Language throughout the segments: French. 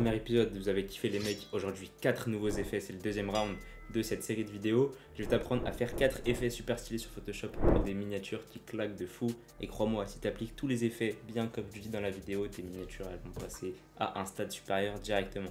premier épisode, vous avez kiffé les mecs. Aujourd'hui, 4 nouveaux effets. C'est le deuxième round de cette série de vidéos. Je vais t'apprendre à faire 4 effets super stylés sur Photoshop pour des miniatures qui claquent de fou. Et crois-moi, si tu appliques tous les effets bien comme je dis dans la vidéo, tes miniatures elles vont passer à un stade supérieur directement.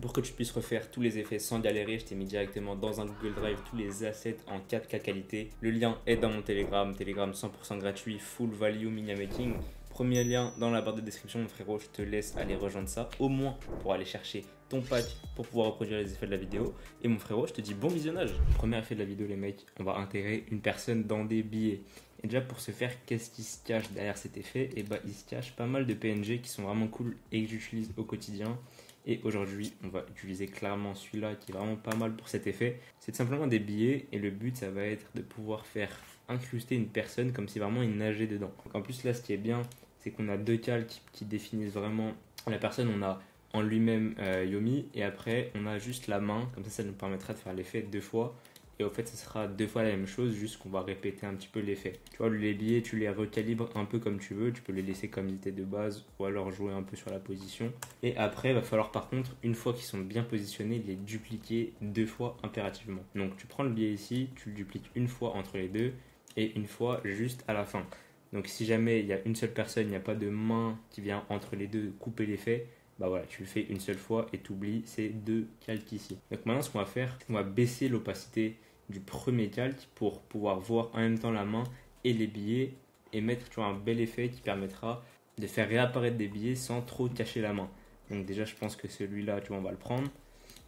Pour que tu puisses refaire tous les effets sans galérer, je t'ai mis directement dans un Google Drive tous les assets en 4K qualité. Le lien est dans mon Telegram, Telegram 100% gratuit, full value mini making. Premier lien dans la barre de description, mon frérot, je te laisse aller rejoindre ça, au moins pour aller chercher ton pack pour pouvoir reproduire les effets de la vidéo. Et mon frérot, je te dis bon visionnage. Premier effet de la vidéo, les mecs, on va intégrer une personne dans des billets. Et déjà, pour ce faire, qu'est-ce qui se cache derrière cet effet? Et eh bah, il se cache pas mal de PNG qui sont vraiment cool et que j'utilise au quotidien. Et aujourd'hui, on va utiliser clairement celui-là qui est vraiment pas mal pour cet effet. C'est simplement des billets et le but, ça va être de pouvoir faire incruster une personne comme si vraiment il nageait dedans. en plus, là, ce qui est bien, c'est qu'on a deux cales qui, définissent vraiment la personne. On a en lui-même euh, Yomi et après on a juste la main, comme ça ça nous permettra de faire l'effet deux fois. Et au fait, ce sera deux fois la même chose, juste qu'on va répéter un petit peu l'effet. Tu vois, les billets, tu les recalibres un peu comme tu veux. Tu peux les laisser comme ils étaient de base ou alors jouer un peu sur la position. Et après, il va falloir par contre, une fois qu'ils sont bien positionnés, les dupliquer deux fois impérativement. Donc, tu prends le billet ici, tu le dupliques une fois entre les deux et une fois juste à la fin. Donc si jamais il y a une seule personne, il n'y a pas de main qui vient entre les deux couper l'effet, bah voilà, tu le fais une seule fois et tu oublies ces deux calques ici. Donc maintenant ce qu'on va faire, qu'on va baisser l'opacité du premier calque pour pouvoir voir en même temps la main et les billets et mettre tu vois, un bel effet qui permettra de faire réapparaître des billets sans trop cacher la main. Donc déjà je pense que celui-là, tu vois, on va le prendre.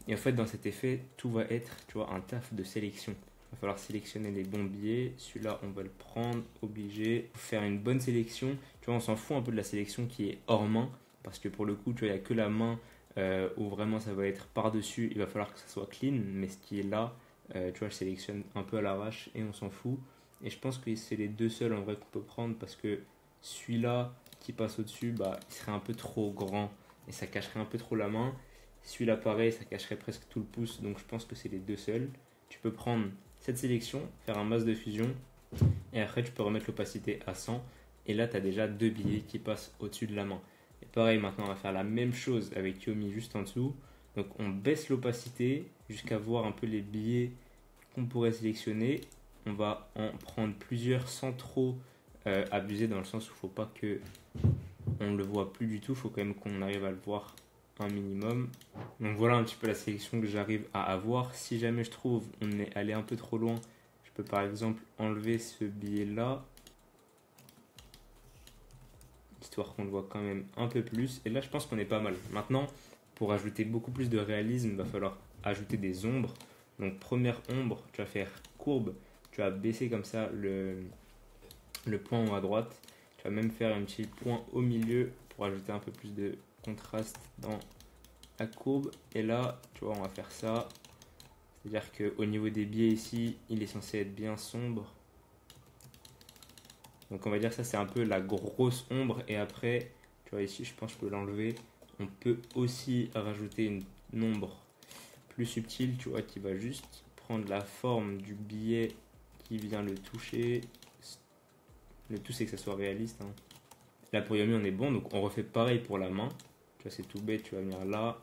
Et en fait dans cet effet, tout va être, tu vois, un taf de sélection. Va falloir sélectionner les bons billets. Celui-là, on va le prendre, obligé. Faire une bonne sélection. Tu vois, on s'en fout un peu de la sélection qui est hors main. Parce que pour le coup, tu vois, il n'y a que la main euh, où vraiment ça va être par-dessus. Il va falloir que ça soit clean. Mais ce qui est là, euh, tu vois, je sélectionne un peu à l'arrache et on s'en fout. Et je pense que c'est les deux seuls en vrai qu'on peut prendre parce que celui-là qui passe au-dessus, bah, il serait un peu trop grand et ça cacherait un peu trop la main. Celui-là, pareil, ça cacherait presque tout le pouce. Donc je pense que c'est les deux seuls. Tu peux prendre cette sélection, faire un masse de fusion, et après tu peux remettre l'opacité à 100, et là tu as déjà deux billets qui passent au-dessus de la main. Et pareil, maintenant on va faire la même chose avec Yomi juste en dessous. Donc on baisse l'opacité jusqu'à voir un peu les billets qu'on pourrait sélectionner. On va en prendre plusieurs sans trop euh, abuser dans le sens où il ne faut pas que on le voit plus du tout, il faut quand même qu'on arrive à le voir minimum. Donc voilà un petit peu la sélection que j'arrive à avoir. Si jamais je trouve on est allé un peu trop loin, je peux par exemple enlever ce billet là. Histoire qu'on le voit quand même un peu plus. Et là je pense qu'on est pas mal. Maintenant, pour ajouter beaucoup plus de réalisme, va falloir ajouter des ombres. Donc première ombre, tu vas faire courbe. Tu vas baisser comme ça le, le point en haut à droite. Tu vas même faire un petit point au milieu pour ajouter un peu plus de contraste dans la courbe. Et là, tu vois, on va faire ça. C'est-à-dire qu'au niveau des biais ici, il est censé être bien sombre. Donc on va dire ça c'est un peu la grosse ombre. Et après, tu vois ici, je pense que je peux l'enlever. On peut aussi rajouter une ombre plus subtile, tu vois, qui va juste prendre la forme du billet qui vient le toucher. Le tout c'est que ça soit réaliste. Hein. Là pour Yomi on est bon, donc on refait pareil pour la main. Tu vois, c'est tout bête, tu vas venir là.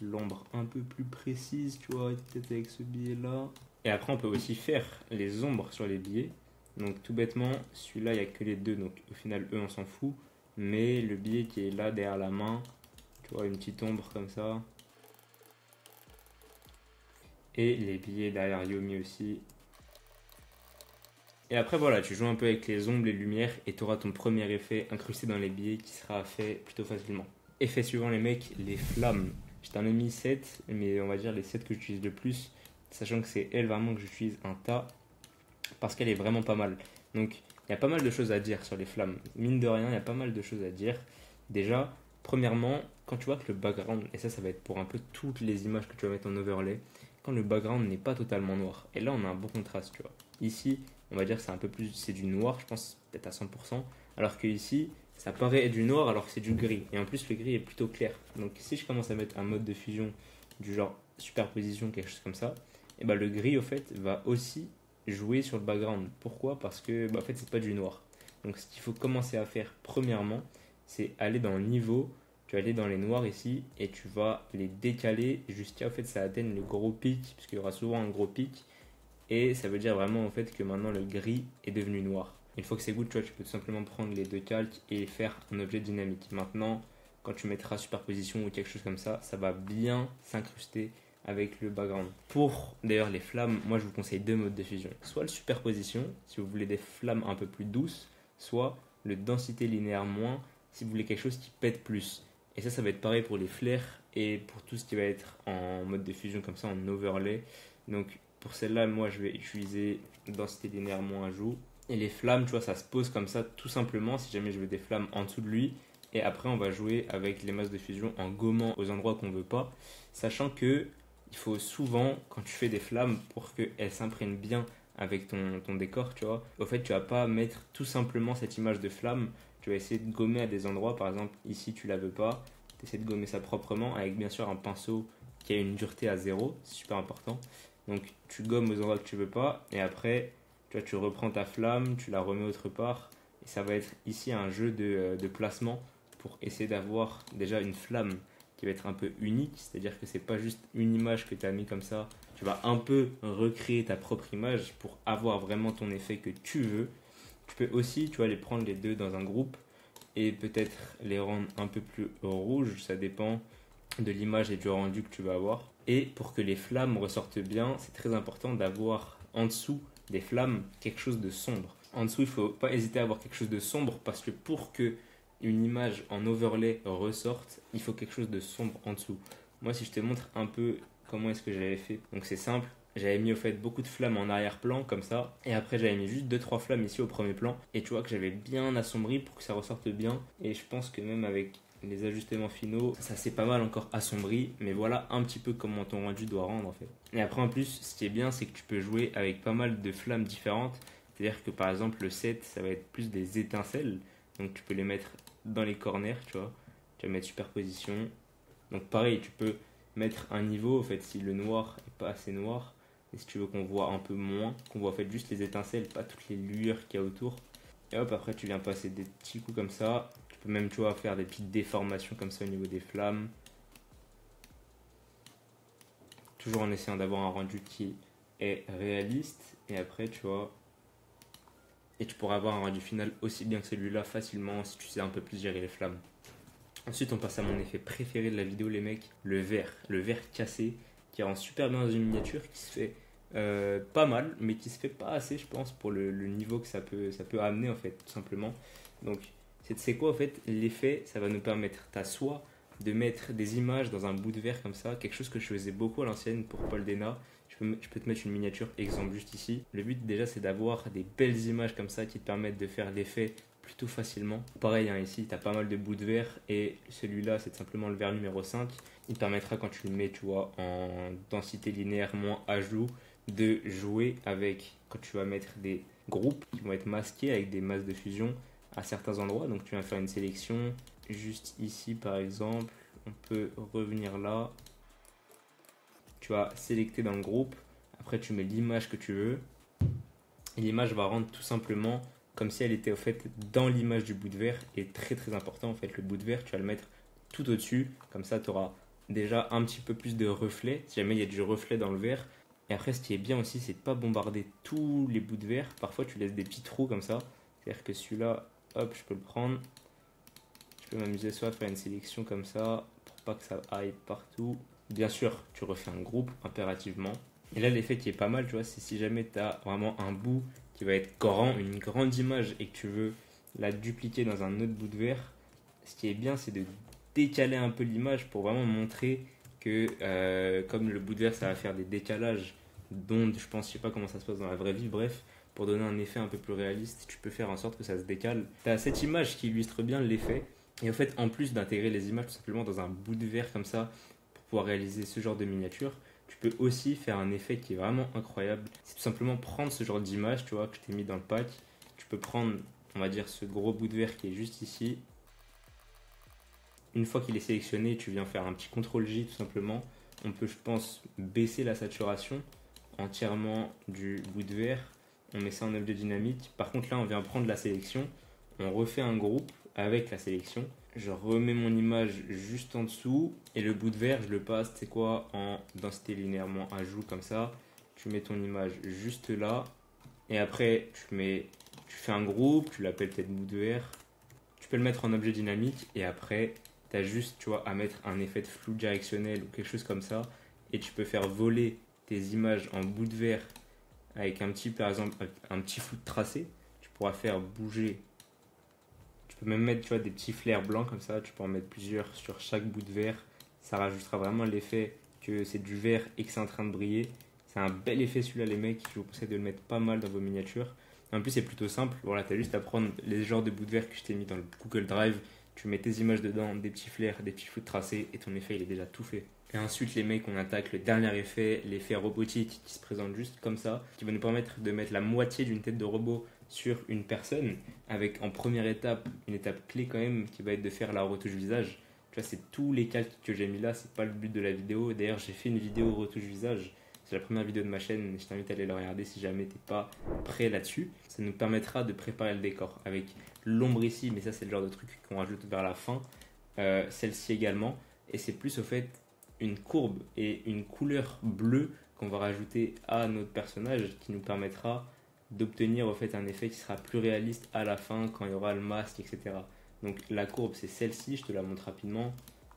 L'ombre un peu plus précise, tu vois, peut-être avec ce billet-là. Et après, on peut aussi faire les ombres sur les billets. Donc tout bêtement, celui-là, il n'y a que les deux. Donc au final, eux, on s'en fout. Mais le billet qui est là derrière la main, tu vois, une petite ombre comme ça. Et les billets derrière Yomi aussi, et après, voilà, tu joues un peu avec les ombres, les lumières, et tu auras ton premier effet incrusté dans les billets qui sera fait plutôt facilement. Effet suivant, les mecs, les flammes. Je t'en ai mis 7, mais on va dire les 7 que j'utilise le plus, sachant que c'est elle vraiment que j'utilise un tas, parce qu'elle est vraiment pas mal. Donc, il y a pas mal de choses à dire sur les flammes. Mine de rien, il y a pas mal de choses à dire. Déjà, premièrement, quand tu vois que le background, et ça, ça va être pour un peu toutes les images que tu vas mettre en overlay, quand le background n'est pas totalement noir. Et là, on a un bon contraste, tu vois. Ici, on va dire que c'est un peu plus, c'est du noir, je pense, peut-être à 100%, alors que ici, ça paraît être du noir alors que c'est du gris. Et en plus, le gris est plutôt clair. Donc si je commence à mettre un mode de fusion du genre superposition, quelque chose comme ça, et eh ben le gris, au fait, va aussi jouer sur le background. Pourquoi? Parce que, bah, en fait, c'est pas du noir. Donc ce qu'il faut commencer à faire, premièrement, c'est aller dans le niveau tu vas aller dans les noirs ici et tu vas les décaler jusqu'à en fait ça atteigne le gros pic, parce qu'il y aura souvent un gros pic. Et ça veut dire vraiment en fait que maintenant le gris est devenu noir. Une fois que c'est good, tu tu peux tout simplement prendre les deux calques et faire un objet dynamique. Maintenant, quand tu mettras superposition ou quelque chose comme ça, ça va bien s'incruster avec le background. Pour d'ailleurs les flammes, moi je vous conseille deux modes de fusion. Soit le superposition, si vous voulez des flammes un peu plus douces, soit le densité linéaire moins, si vous voulez quelque chose qui pète plus. Et ça, ça va être pareil pour les flares et pour tout ce qui va être en mode de fusion comme ça, en overlay. Donc pour celle-là, moi je vais utiliser densité linéaire moins ajout. Et les flammes, tu vois, ça se pose comme ça tout simplement si jamais je veux des flammes en dessous de lui. Et après, on va jouer avec les masses de fusion en gommant aux endroits qu'on veut pas. Sachant que il faut souvent, quand tu fais des flammes, pour qu'elles s'imprègnent bien avec ton, ton, décor, tu vois, au fait, tu vas pas mettre tout simplement cette image de flamme. Tu vas essayer de gommer à des endroits. Par exemple, ici, tu la veux pas. Tu essaies de gommer ça proprement avec bien sûr un pinceau qui a une dureté à zéro. C'est super important. Donc, tu gommes aux endroits que tu veux pas. Et après, tu tu reprends ta flamme, tu la remets autre part. Et ça va être ici un jeu de, euh, de placement pour essayer d'avoir déjà une flamme qui va être un peu unique, c'est-à-dire que c'est pas juste une image que tu as mis comme ça, tu vas un peu recréer ta propre image pour avoir vraiment ton effet que tu veux. Tu peux aussi, tu vas les prendre les deux dans un groupe et peut-être les rendre un peu plus rouges, ça dépend de l'image et du rendu que tu vas avoir. Et pour que les flammes ressortent bien, c'est très important d'avoir en dessous des flammes quelque chose de sombre. En dessous, il faut pas hésiter à avoir quelque chose de sombre parce que pour que une image en overlay ressorte, il faut quelque chose de sombre en dessous. Moi, si je te montre un peu comment est-ce que j'avais fait, donc c'est simple. J'avais mis au fait beaucoup de flammes en arrière-plan comme ça, et après j'avais mis juste 2-3 flammes ici au premier plan, et tu vois que j'avais bien assombri pour que ça ressorte bien, et je pense que même avec les ajustements finaux, ça c'est pas mal encore assombri, mais voilà un petit peu comment ton rendu doit rendre en fait. Et après en plus, ce qui est bien, c'est que tu peux jouer avec pas mal de flammes différentes, c'est-à-dire que par exemple le set, ça va être plus des étincelles, donc tu peux les mettre dans les corners, tu vois. Tu vas mettre superposition. Donc pareil, tu peux mettre un niveau, en fait, si le noir est pas assez noir, et si tu veux qu'on voit un peu moins, qu'on voit en fait juste les étincelles, pas toutes les lueurs qu'il y a autour. Et hop, après tu viens passer des petits coups comme ça. Tu peux même, tu vois, faire des petites déformations comme ça au niveau des flammes. Toujours en essayant d'avoir un rendu qui est réaliste. Et après, tu vois, et tu pourras avoir un rendu final aussi bien que celui-là facilement si tu sais un peu plus gérer les flammes. Ensuite, on passe à mon effet préféré de la vidéo, les mecs, le verre. Le verre cassé qui super bien dans une miniature, qui se fait euh, pas mal, mais qui se fait pas assez, je pense, pour le, niveau que ça peut, ça peut amener, en fait, tout simplement. Donc, c'est quoi, en fait, l'effet, ça va nous permettre, à soit de mettre des images dans un bout de verre comme ça, quelque chose que je faisais beaucoup à l'ancienne pour Paul Dena, je peux te mettre une miniature, exemple juste ici. Le but déjà c'est d'avoir des belles images comme ça qui te permettent de faire l'effet plutôt facilement. Pareil, hein, ici tu as pas mal de bouts de verre et celui-là c'est simplement le verre numéro 5. Il permettra quand tu le mets tu en densité linéaire moins ajout de jouer avec quand tu vas mettre des groupes qui vont être masqués avec des masses de fusion à certains endroits. Donc tu vas faire une sélection juste ici par exemple. On peut revenir là tu vas sélecter dans le groupe. Après, tu mets l'image que tu veux. L'image va rendre tout simplement comme si elle était au fait dans l'image du bout de verre. Et très très important, en fait, le bout de verre, tu vas le mettre tout au-dessus. Comme ça, tu auras déjà un petit peu plus de reflet. Si jamais il y a du reflet dans le verre. Et après, ce qui est bien aussi, c'est de pas bombarder tous les bouts de verre. Parfois, tu laisses des petits trous comme ça. C'est-à-dire que celui-là, hop, je peux le prendre. Je peux m'amuser soit à faire une sélection comme ça pour pas que ça aille partout. Bien sûr, tu refais un groupe impérativement. Et là, l'effet qui est pas mal, tu vois, c'est si jamais tu as vraiment un bout qui va être grand, une grande image, et que tu veux la dupliquer dans un autre bout de verre, ce qui est bien, c'est de décaler un peu l'image pour vraiment montrer que, euh, comme le bout de verre, ça va faire des décalages dont je pense, je sais pas comment ça se passe dans la vraie vie, bref, pour donner un effet un peu plus réaliste, tu peux faire en sorte que ça se décale. Tu as cette image qui illustre bien l'effet, et en fait, en plus d'intégrer les images tout simplement dans un bout de verre comme ça, pour réaliser ce genre de miniature, tu peux aussi faire un effet qui est vraiment incroyable. C'est tout simplement prendre ce genre d'image, tu vois, que je t'ai mis dans le pack. Tu peux prendre, on va dire, ce gros bout de verre qui est juste ici. Une fois qu'il est sélectionné, tu viens faire un petit CTRL J tout simplement. On peut, je pense, baisser la saturation entièrement du bout de verre. On met ça en objet dynamique. Par contre, là, on vient prendre la sélection. On refait un groupe avec la sélection. Je remets mon image juste en dessous et le bout de verre, je le passe, c'est quoi, en densité linéairement ajout comme ça. Tu mets ton image juste là et après tu mets, tu fais un groupe, tu l'appelles peut-être bout de verre. Tu peux le mettre en objet dynamique et après tu juste tu vois, à mettre un effet de flou directionnel ou quelque chose comme ça et tu peux faire voler tes images en bout de verre avec un petit par exemple un petit flou de tracé. Tu pourras faire bouger peux même mettre tu vois, des petits flares blancs comme ça, tu peux en mettre plusieurs sur chaque bout de verre. Ça rajoutera vraiment l'effet que c'est du verre et que c'est en train de briller. C'est un bel effet celui-là les mecs, je vous conseille de le mettre pas mal dans vos miniatures. En plus c'est plutôt simple, voilà, tu as juste à prendre les genres de bouts de verre que je t'ai mis dans le Google Drive, tu mets tes images dedans, des petits flares, des petits flous de tracés et ton effet il est déjà tout fait. Et ensuite les mecs on attaque le dernier effet, l'effet robotique qui se présente juste comme ça, qui va nous permettre de mettre la moitié d'une tête de robot sur une personne, avec en première étape, une étape clé quand même, qui va être de faire la retouche visage. Tu vois, c'est tous les calques que j'ai mis là, c'est pas le but de la vidéo. D'ailleurs, j'ai fait une vidéo retouche visage. C'est la première vidéo de ma chaîne, je t'invite à aller la regarder si jamais t'es pas prêt là-dessus. Ça nous permettra de préparer le décor avec l'ombre ici, mais ça c'est le genre de truc qu'on rajoute vers la fin. Euh, celle-ci également, et c'est plus au fait une courbe et une couleur bleue qu'on va rajouter à notre personnage qui nous permettra d'obtenir au fait un effet qui sera plus réaliste à la fin quand il y aura le masque, etc. Donc la courbe c'est celle-ci, je te la montre rapidement.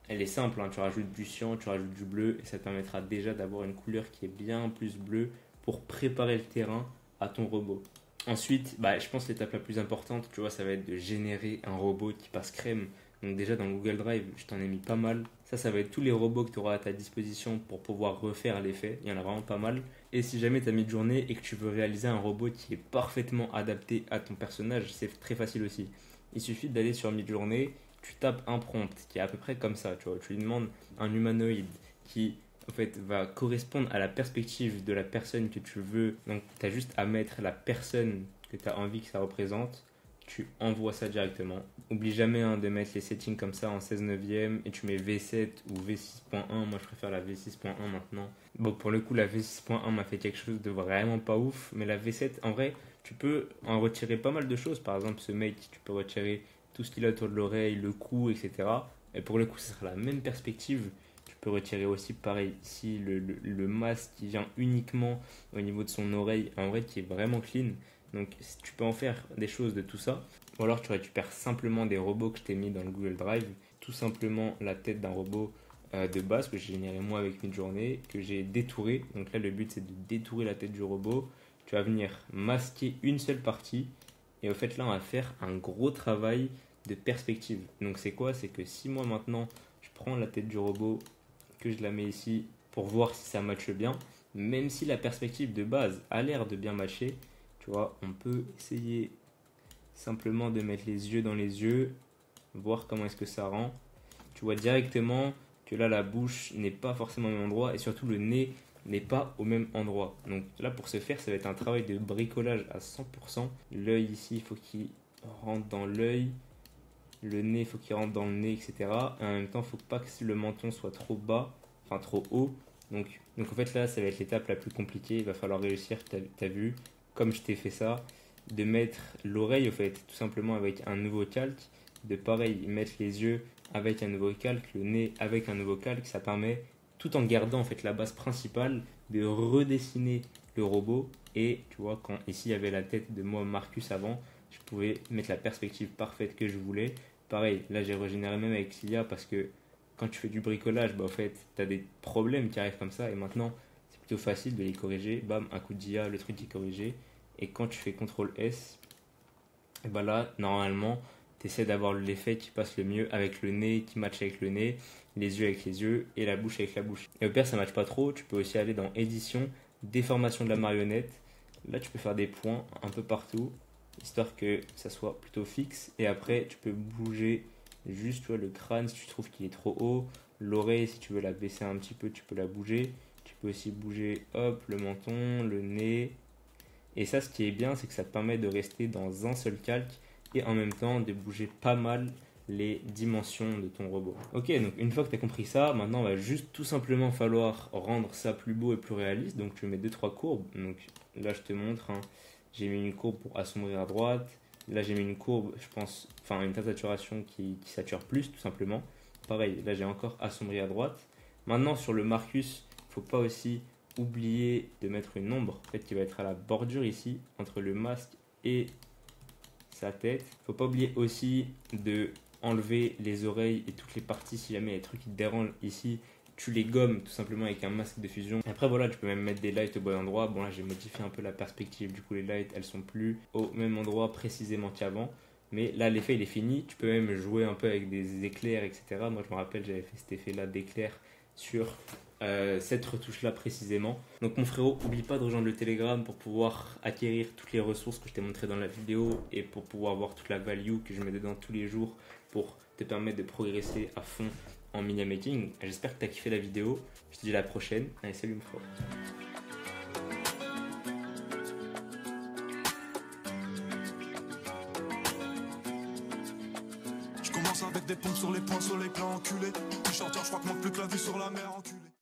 Elle est simple, hein. tu rajoutes du cyan, tu rajoutes du bleu et ça te permettra déjà d'avoir une couleur qui est bien plus bleue pour préparer le terrain à ton robot. Ensuite, bah, je pense l'étape la plus importante, tu vois, ça va être de générer un robot qui passe crème. Donc déjà dans Google Drive, je t'en ai mis pas mal. Ça, ça va être tous les robots que tu auras à ta disposition pour pouvoir refaire l'effet. Il y en a vraiment pas mal. Et si jamais tu as mis de journée et que tu veux réaliser un robot qui est parfaitement adapté à ton personnage, c'est très facile aussi. Il suffit d'aller sur mid-journée, tu tapes un prompt qui est à peu près comme ça, tu vois. Tu lui demandes un humanoïde qui en fait va correspondre à la perspective de la personne que tu veux. Donc tu as juste à mettre la personne que tu as envie que ça représente tu envoies ça directement. Oublie jamais hein, de mettre les settings comme ça en 16 neuvième et tu mets V7 ou V6.1. Moi je préfère la V6.1 maintenant. Bon, pour le coup, la V6.1 m'a fait quelque chose de vraiment pas ouf, mais la V7, en vrai, tu peux en retirer pas mal de choses. Par exemple, ce mec, tu peux retirer tout ce qu'il a autour de l'oreille, le cou, etc. Et pour le coup, ce sera la même perspective. Tu peux retirer aussi, pareil, ici, le, le, masque qui vient uniquement au niveau de son oreille, en vrai, qui est vraiment clean. Donc tu peux en faire des choses de tout ça. Ou alors tu récupères simplement des robots que je t'ai mis dans le Google Drive. Tout simplement la tête d'un robot euh, de base que j'ai généré moi avec journée que j'ai détouré. Donc là le but c'est de détourer la tête du robot. Tu vas venir masquer une seule partie. Et au fait là on va faire un gros travail de perspective. Donc c'est quoi? C'est que si moi maintenant je prends la tête du robot, que je la mets ici pour voir si ça matche bien, même si la perspective de base a l'air de bien matcher, tu vois, on peut essayer simplement de mettre les yeux dans les yeux, voir comment est-ce que ça rend. Tu vois directement que là, la bouche n'est pas forcément au même endroit et surtout le nez n'est pas au même endroit. Donc là, pour ce faire, ça va être un travail de bricolage à 100%. L'œil ici, il faut qu'il rentre dans l'œil. Le nez, il faut qu'il rentre dans le nez, etc. Et en même temps, il faut pas que le menton soit trop bas, enfin trop haut. Donc, donc en fait là, ça va être l'étape la plus compliquée. Il va falloir réussir, tu as vu, comme je t'ai fait ça, de mettre l'oreille, au fait, tout simplement avec un nouveau calque, de pareil, mettre les yeux avec un nouveau calque, le nez avec un nouveau calque, ça permet, tout en gardant en fait la base principale, de redessiner le robot. Et tu vois, quand ici il y avait la tête de moi, Marcus, avant, je pouvais mettre la perspective parfaite que je voulais. Pareil, là j'ai régénéré même avec Cilia parce que quand tu fais du bricolage, bah, en fait, as des problèmes qui arrivent comme ça. Et maintenant, plutôt facile de les corriger. Bam, un coup dia, le truc est corrigé. Et quand tu fais CTRL S, et ben là, normalement, tu essaies d'avoir l'effet qui passe le mieux avec le nez qui matche avec le nez, les yeux avec les yeux et la bouche avec la bouche. Et au pire, ça matche pas trop. Tu peux aussi aller dans édition, déformation de la marionnette. Là, tu peux faire des points un peu partout, histoire que ça soit plutôt fixe. Et après, tu peux bouger juste tu le crâne si tu trouves qu'il est trop haut. L'oreille, si tu veux la baisser un petit peu, tu peux la bouger aussi bouger hop, le menton, le nez. Et ça, ce qui est bien, c'est que ça te permet de rester dans un seul calque et en même temps de bouger pas mal les dimensions de ton robot. Ok, donc une fois que tu as compris ça, maintenant il va juste tout simplement falloir rendre ça plus beau et plus réaliste. Donc tu mets deux trois courbes. Donc là je te montre, hein. j'ai mis une courbe pour assombrir à droite, Là, j'ai mis une courbe, je pense, enfin une table de saturation qui, qui sature plus, tout simplement. Pareil, là, j'ai encore assombri à droite. Maintenant, sur le Marcus, il faut pas aussi oublier de mettre une ombre, en fait, qui va être à la bordure ici, entre le masque et sa tête. Faut pas oublier aussi de enlever les oreilles et toutes les parties si jamais il y a des trucs qui te dérangent ici tu les gommes tout simplement avec un masque de fusion. Après voilà, tu peux même mettre des lights au bon endroit. Bon là j'ai modifié un peu la perspective, du coup les lights elles sont plus au même endroit précisément qu'avant. Mais là l'effet il est fini, tu peux même jouer un peu avec des éclairs etc. Moi je me rappelle j'avais fait cet effet là d'éclair sur euh, cette retouche là précisément. Donc mon frérot, oublie pas de rejoindre le Telegram pour pouvoir acquérir toutes les ressources que je t'ai montré dans la vidéo et pour pouvoir voir toute la value que je mets dedans tous les jours pour te permettre de progresser à fond en mini making. J'espère que tu as kiffé la vidéo. Je te dis à la prochaine. Allez, salut mon commence avec des pompes sur les chanteur, je crois que plus que la vue sur la mer.